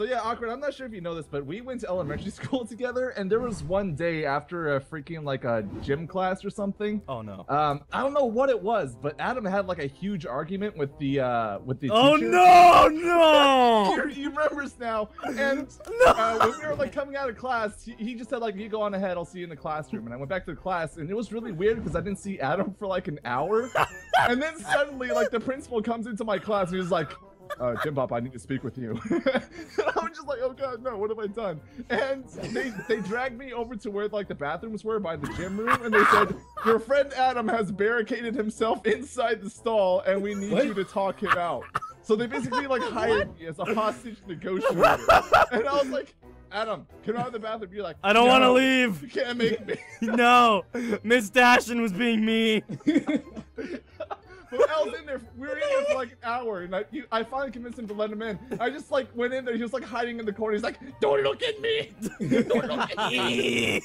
So yeah, awkward. I'm not sure if you know this, but we went to elementary school together, and there was one day after a freaking like a gym class or something. Oh no. Um, I don't know what it was, but Adam had like a huge argument with the uh with the. Oh teacher. no, no! He, he remembers now, and No! uh, when we were like coming out of class, he, he just said like, "You go on ahead, I'll see you in the classroom." And I went back to the class, and it was really weird because I didn't see Adam for like an hour, and then suddenly like the principal comes into my class and he's like. Uh, Jinbop, I need to speak with you. and I was just like, oh god, no, what have I done? And they they dragged me over to where like the bathrooms were by the gym room, and they said, your friend Adam has barricaded himself inside the stall, and we need What? you to talk him out. So they basically like hired me as a hostage negotiator, and I was like, Adam, come out of the bathroom. You're like, I don't want to leave. You can't make me. No, Miss Dashin was being me. I was in there. We were in there for like an hour, and I, you, I finally convinced him to let him in. I just like went in there. He was like hiding in the corner. He's like, "Don't look at me! Don't look at me!"